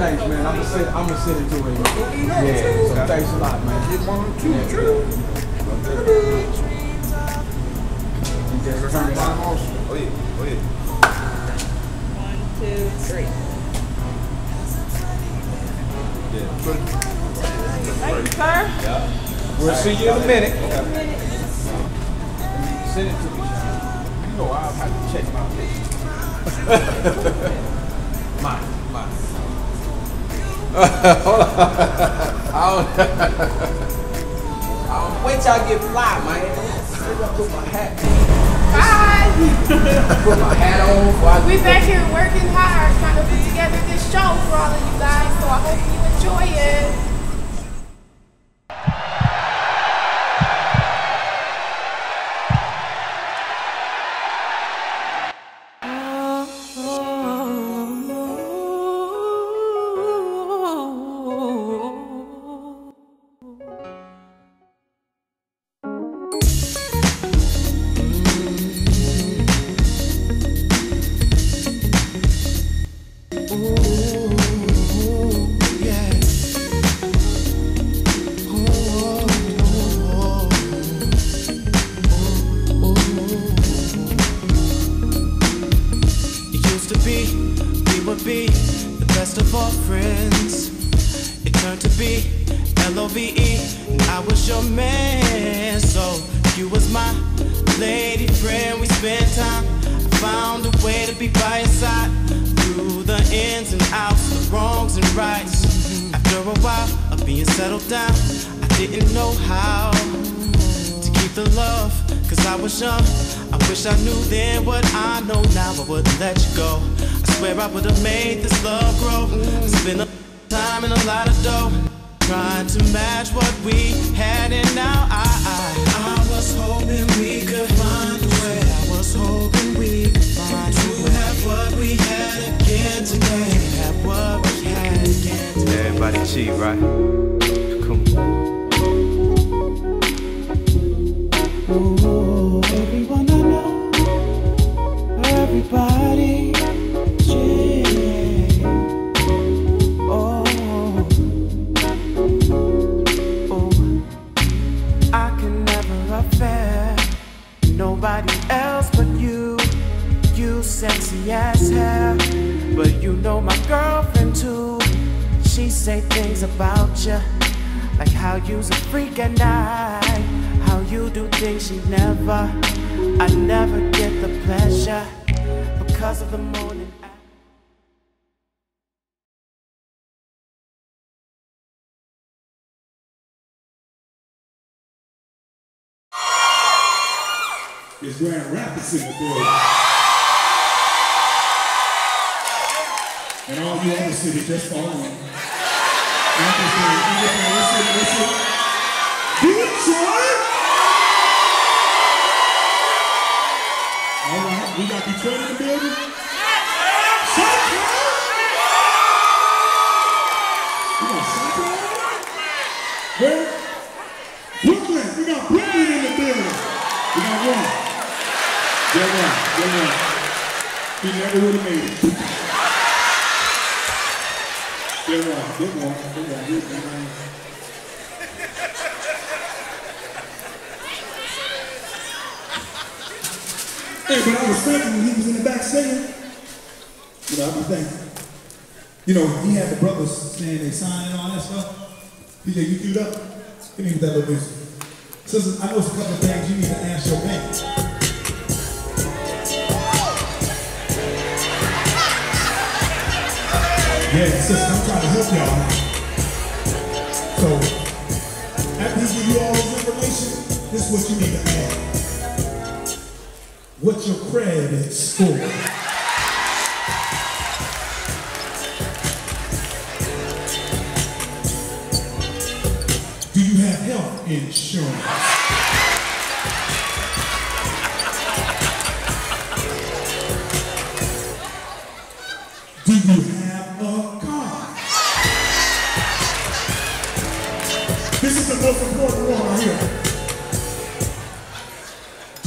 thanks, man. I'm gonna send, I'm gonna send it to her. Yeah. So thanks a lot, man. Get one, two, Yeah. three. You just return it back. Oh yeah, oh yeah. One, two, three. Yeah. Thank you, sir. We'll see you in a minute. Send it to me. You know I'll have to check my picture. mine, mine. Hold on. I don't, I don't, wait till I get fly, man. I put my hat. Put my hat on. We back here working hard trying to put together this show for all of you guys, so I hope you enjoy. It L-O-V-E, I was your man. So you was my lady friend. We spent time. I found a way to be by your side through the ins and outs, the wrongs and rights. After a while of being settled down, I didn't know how to keep the love, cause I was young. I wish I knew then what I know now, I wouldn't let you go. I swear I would've made this love grow. Spent a time and a lot of dough, trying to match what we had, and now I, I, I was hoping we but you know my girlfriend too. She say things about you, like how you's a freak at night, how you do things she never. I never get the pleasure because of the morning. It's Grand Rapids in the building. And all you other cities, just follow me. Ampersand, Ampersand, listen, listen. Detroit! All right, we got Detroit in the building. Central! We got Central? Where? Brooklyn, we got Brooklyn in the building. We got one. Get one, get one. He never would have made it. Get one, get one, get one, get one. Hey, but I was thinking when he was in the back singing, you know, I was thinking, you know, he had the brothers saying they signed and all that stuff. DJ, you queued up? Give me that little music. Sisters, I know it's a couple of things you need to ask your man. Yeah, I'm trying to help y'all. So, after he give you all this information, this is what you need to add. What's your credit score? Do you have health insurance?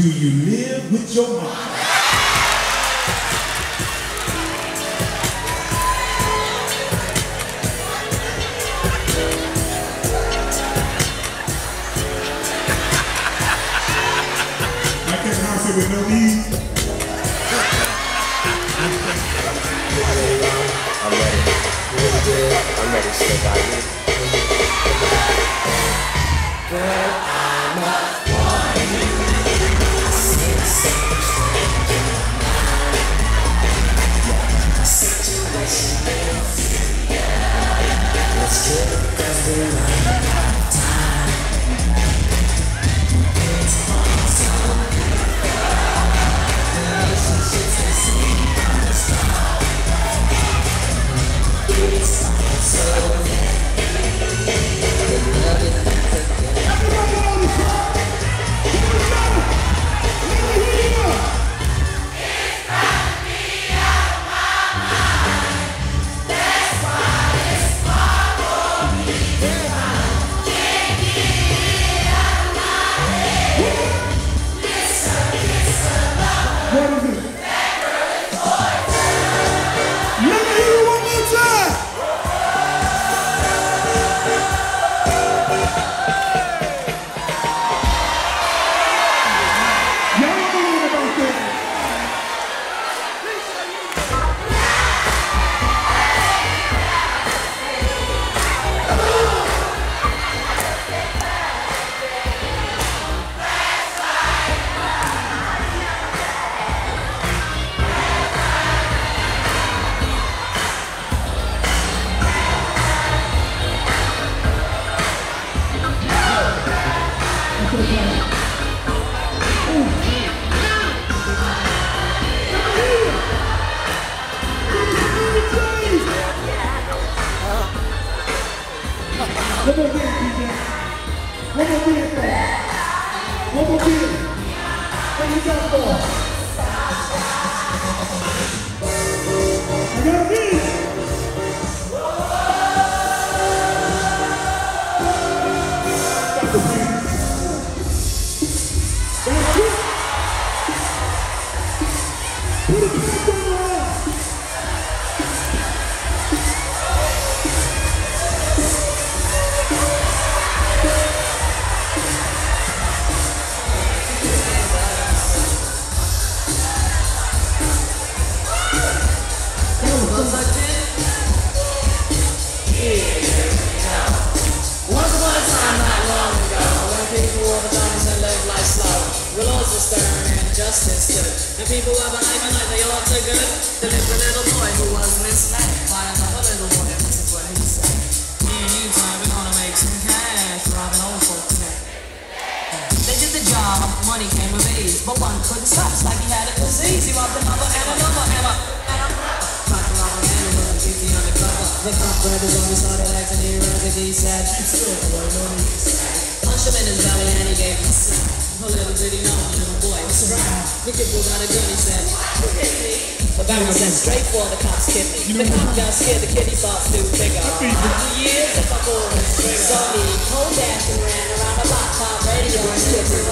Do you live with your mind? with no knees. I'm ready. I'm ready. I'm ready to live out here. You? What There little boy who was little boy, this is what he said: and you, gonna make some cash, robbing old folk today. They did the job, money came with ease, but one couldn't stop, it's like he had a disease. He and and. The cop grabbed he started acting erratic. He said, "Still, boy, no need to say." Punched him in his belly and he gave him a. Oh, little did he know, the little boy was surprised. The kid pulled out a gun, he said, "You hit me." The barrel sent straight for the cop's kidney. The cop got scared, the kid he thought flew bigger. After years, the fuck all his trigger. So he pulled dash and ran around the block, pop radio, and skipped to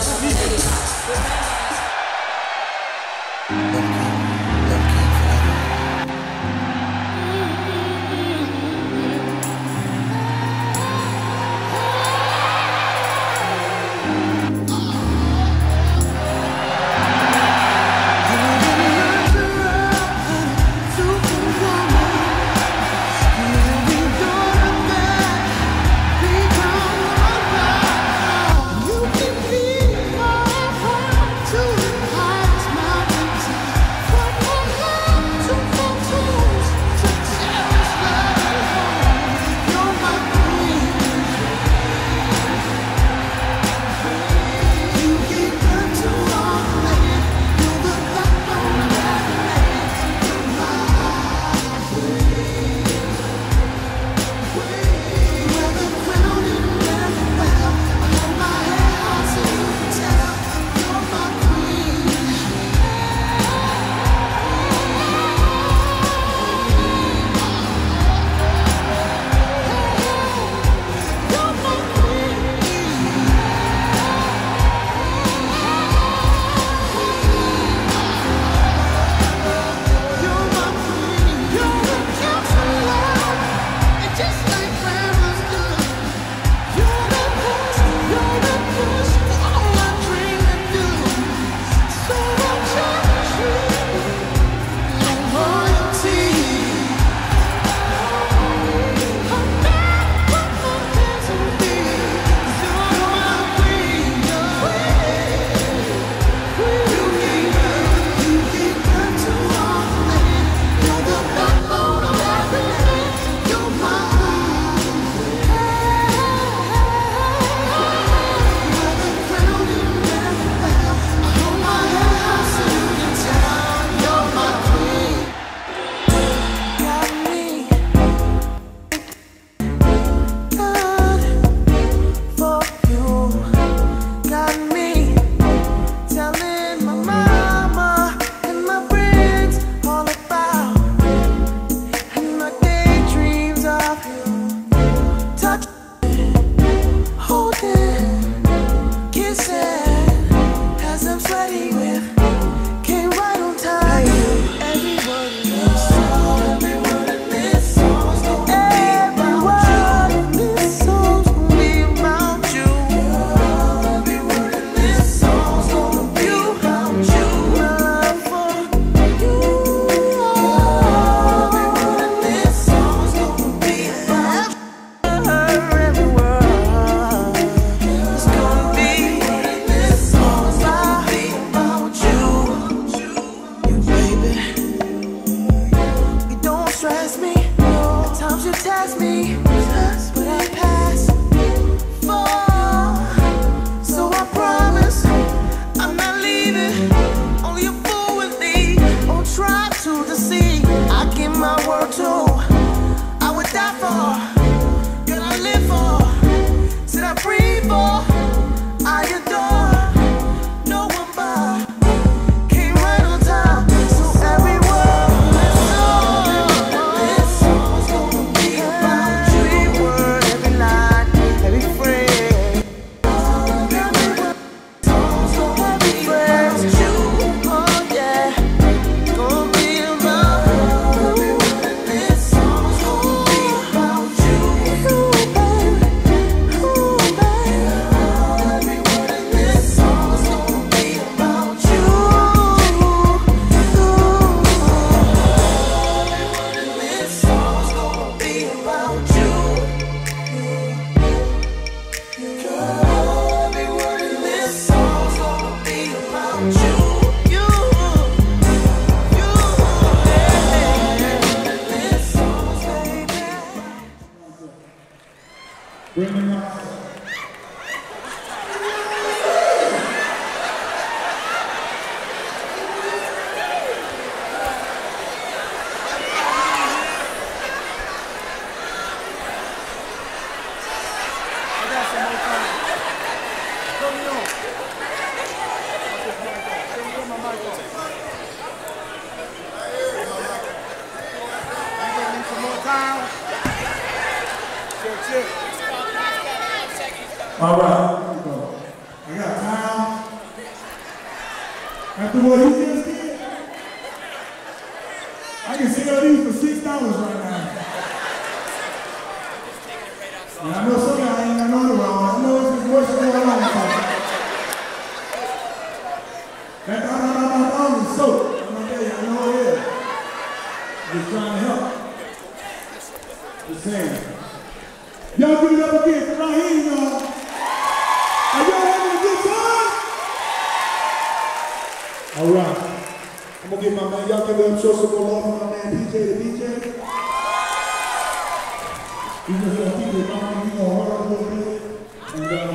감사합니다.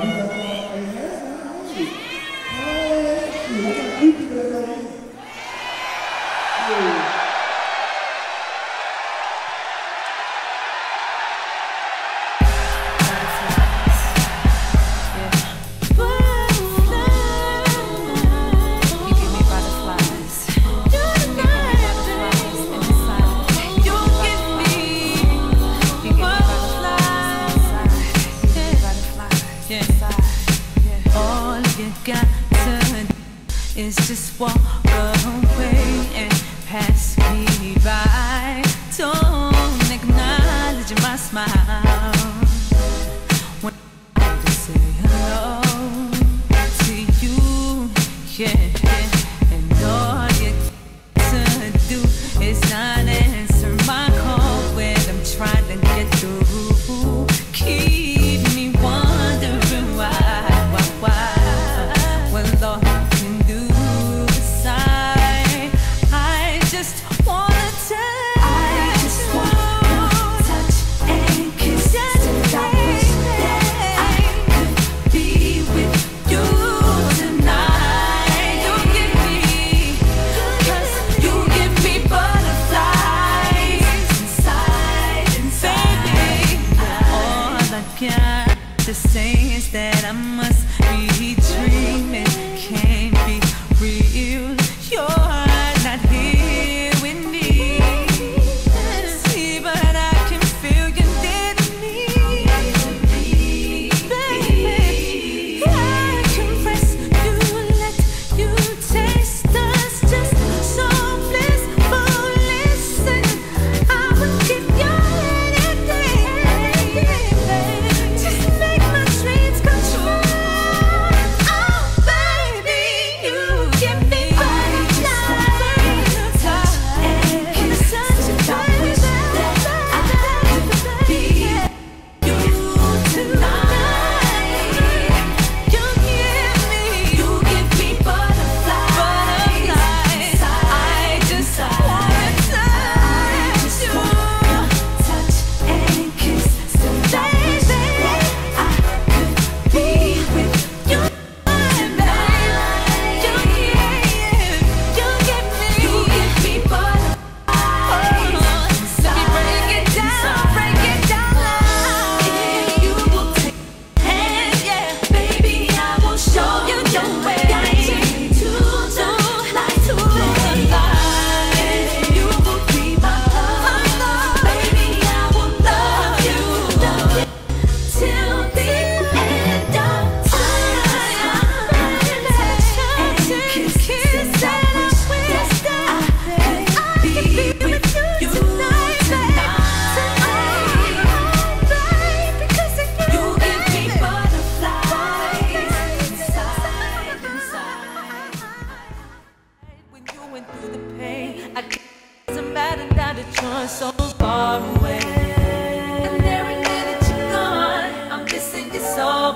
just walk away and pass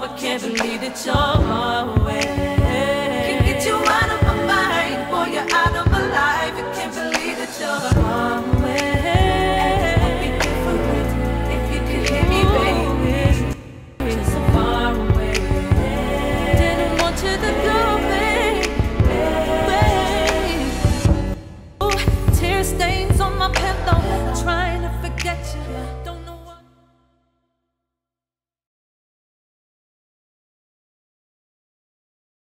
I can't believe that you're away.